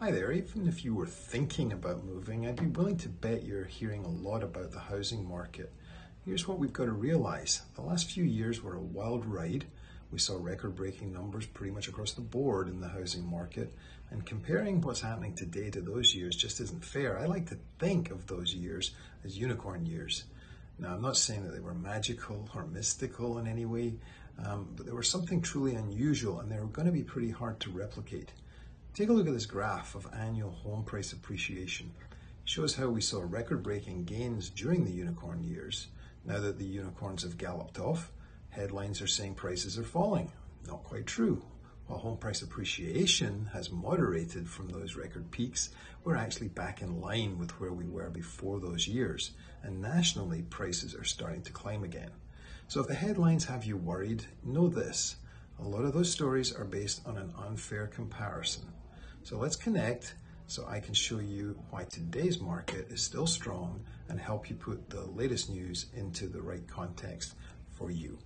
Hi there, even if you were thinking about moving, I'd be willing to bet you're hearing a lot about the housing market. Here's what we've got to realize. The last few years were a wild ride. We saw record breaking numbers pretty much across the board in the housing market. And comparing what's happening today to those years just isn't fair. I like to think of those years as unicorn years. Now, I'm not saying that they were magical or mystical in any way, um, but they were something truly unusual and they were going to be pretty hard to replicate. Take a look at this graph of annual home price appreciation. It shows how we saw record-breaking gains during the unicorn years. Now that the unicorns have galloped off, headlines are saying prices are falling. Not quite true. While home price appreciation has moderated from those record peaks, we're actually back in line with where we were before those years, and nationally prices are starting to climb again. So if the headlines have you worried, know this. A lot of those stories are based on an unfair comparison. So let's connect so I can show you why today's market is still strong and help you put the latest news into the right context for you.